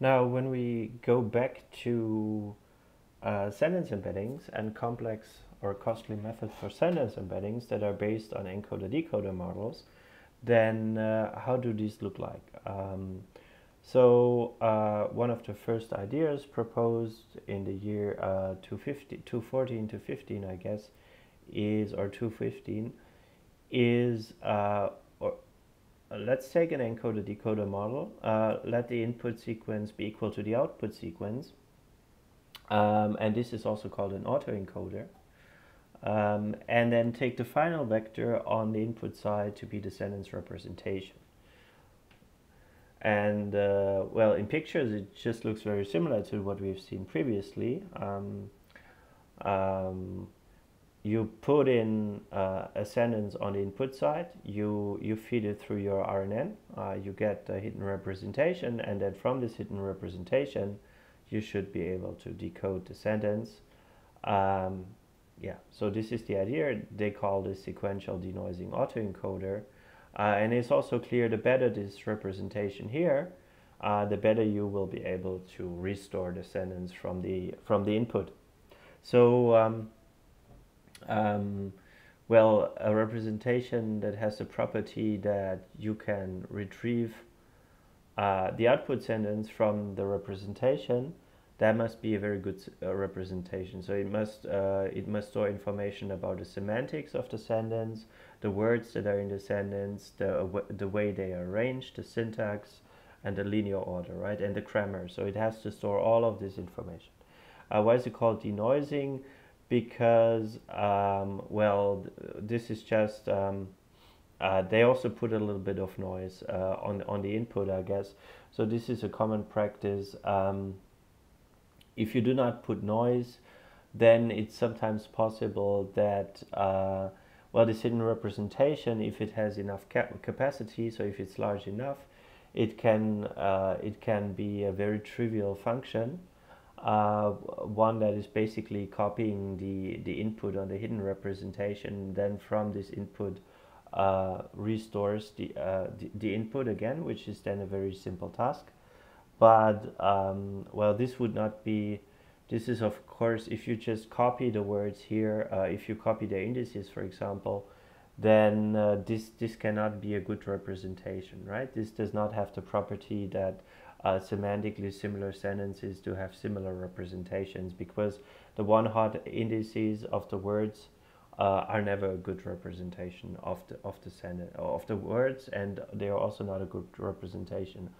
Now, when we go back to uh, sentence embeddings and complex or costly methods for sentence embeddings that are based on encoder-decoder models, then uh, how do these look like? Um, so uh, one of the first ideas proposed in the year uh, 214 to 15, I guess, is, or 215, is, uh, let's take an encoder-decoder model, uh, let the input sequence be equal to the output sequence, um, and this is also called an autoencoder. Um, and then take the final vector on the input side to be the sentence representation. And uh, well, in pictures, it just looks very similar to what we've seen previously. Um, um, you put in uh, a sentence on the input side, you, you feed it through your RNN, uh, you get a hidden representation, and then from this hidden representation, you should be able to decode the sentence. Um, yeah, so this is the idea. They call this sequential denoising autoencoder. Uh, and it's also clear the better this representation here, uh, the better you will be able to restore the sentence from the from the input. So, um, um, well, a representation that has the property that you can retrieve uh, the output sentence from the representation that must be a very good uh, representation. So it must uh, it must store information about the semantics of the sentence, the words that are in the sentence, the uh, the way they are arranged, the syntax, and the linear order, right, and the grammar. So it has to store all of this information. Uh, why is it called denoising? Because um, well, this is just um, uh, they also put a little bit of noise uh, on on the input, I guess. So this is a common practice. Um, if you do not put noise, then it's sometimes possible that, uh, well, this hidden representation, if it has enough cap capacity, so if it's large enough, it can, uh, it can be a very trivial function, uh, one that is basically copying the, the input on the hidden representation, then from this input uh, restores the, uh, the, the input again, which is then a very simple task. But um, well this would not be this is of course if you just copy the words here uh, if you copy the indices for example then uh, this this cannot be a good representation right? This does not have the property that uh, semantically similar sentences to have similar representations because the one hot indices of the words uh, are never a good representation of the of the sentence of the words and they are also not a good representation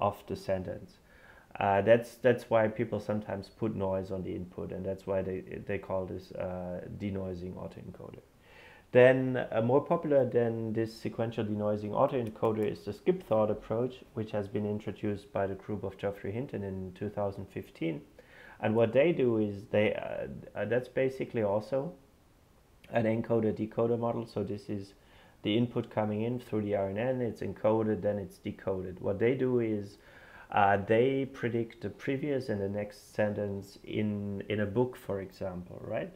of the sentence. Uh, that's that's why people sometimes put noise on the input, and that's why they they call this uh, denoising autoencoder. Then uh, more popular than this sequential denoising autoencoder is the skip thought approach, which has been introduced by the group of Geoffrey Hinton in 2015. And what they do is they uh, uh, that's basically also an encoder decoder model. So this is the input coming in through the RNN, it's encoded, then it's decoded. What they do is uh, they predict the previous and the next sentence in, in a book, for example, right?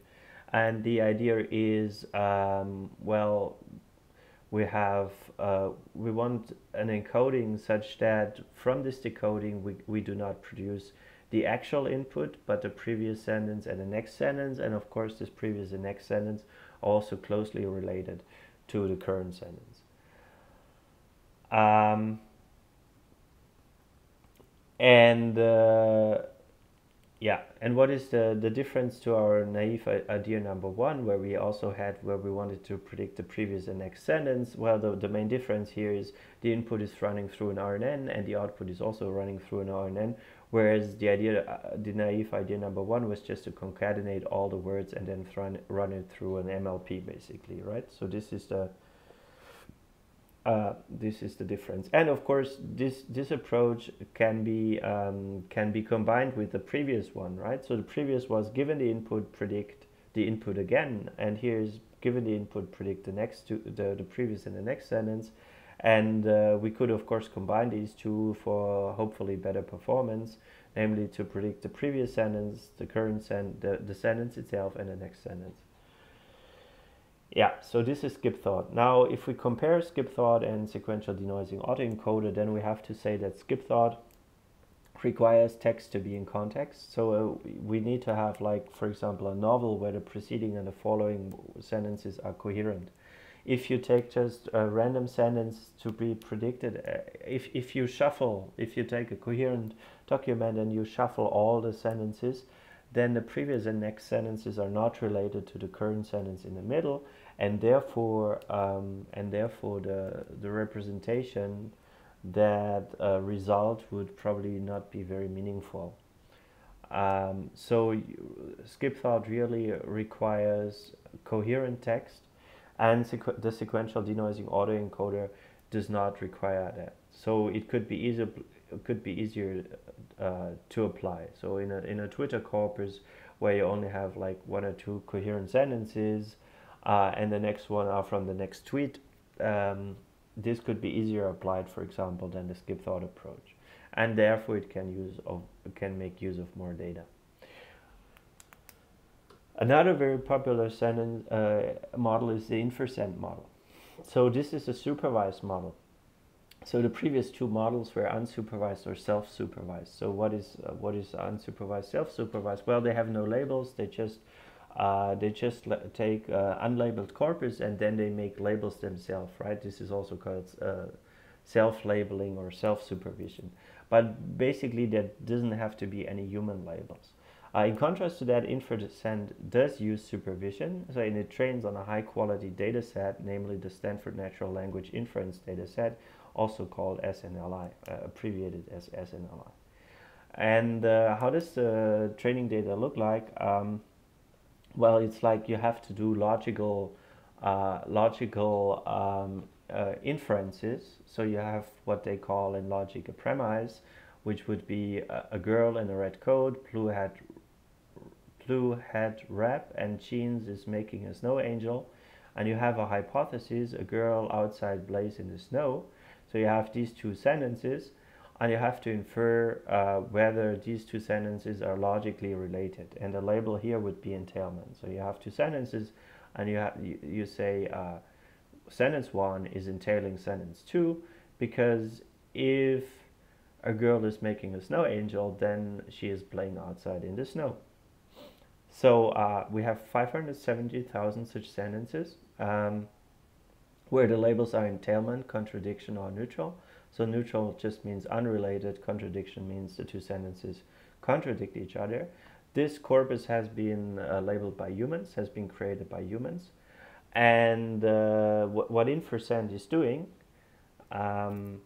And the idea is, um, well, we have, uh, we want an encoding such that from this decoding, we, we do not produce the actual input, but the previous sentence and the next sentence. And of course, this previous and next sentence also closely related to the current sentence. Um, and uh, yeah, and what is the, the difference to our naive idea number one, where we also had, where we wanted to predict the previous and next sentence? Well, the, the main difference here is the input is running through an RNN and the output is also running through an RNN, whereas the idea, uh, the naive idea number one was just to concatenate all the words and then run, run it through an MLP basically, right? So this is the, uh, this is the difference. And of course, this, this approach can be, um, can be combined with the previous one, right? So the previous was given the input, predict the input again. And here's given the input, predict the next, to, the, the previous and the next sentence and uh, we could, of course, combine these two for hopefully better performance, namely to predict the previous sentence, the current sen the, the sentence itself, and the next sentence. Yeah, so this is skip thought. Now, if we compare skip thought and sequential denoising autoencoder, then we have to say that skip thought requires text to be in context. So uh, we need to have, like, for example, a novel where the preceding and the following sentences are coherent. If you take just a random sentence to be predicted, uh, if, if you shuffle, if you take a coherent document and you shuffle all the sentences, then the previous and next sentences are not related to the current sentence in the middle, and therefore, um, and therefore the, the representation that uh, result would probably not be very meaningful. Um, so skip thought really requires coherent text and sequ the sequential denoising autoencoder does not require that. So it could be easier, could be easier uh, to apply. So in a, in a Twitter corpus where you only have like one or two coherent sentences uh, and the next one are from the next tweet, um, this could be easier applied, for example, than the skip thought approach, and therefore it can use of can make use of more data. Another very popular sentence uh, model is the InferSent model. So this is a supervised model. So the previous two models were unsupervised or self-supervised. So what is uh, what is unsupervised, self-supervised? Well, they have no labels. They just uh, they just take uh, unlabeled corpus and then they make labels themselves, right? This is also called uh, self-labeling or self-supervision. But basically that doesn't have to be any human labels. Uh, in contrast to that, InferSent does use supervision, so it trains on a high quality data set, namely the Stanford Natural Language Inference data set, also called SNLI, uh, abbreviated as SNLI. And uh, how does the training data look like? Um, well, it's like you have to do logical, uh, logical um, uh, inferences. So you have what they call in logic a premise, which would be a, a girl in a red coat, blue hat, blue hat wrap, and jeans is making a snow angel. And you have a hypothesis, a girl outside in the snow. So you have these two sentences and you have to infer uh, whether these two sentences are logically related. And the label here would be entailment. So you have two sentences, and you, you, you say uh, sentence one is entailing sentence two, because if a girl is making a snow angel, then she is playing outside in the snow. So uh, we have 570,000 such sentences um, where the labels are entailment, contradiction, or neutral. So neutral just means unrelated, contradiction means the two sentences contradict each other. This corpus has been uh, labeled by humans, has been created by humans. And uh, what InferSent is doing, um,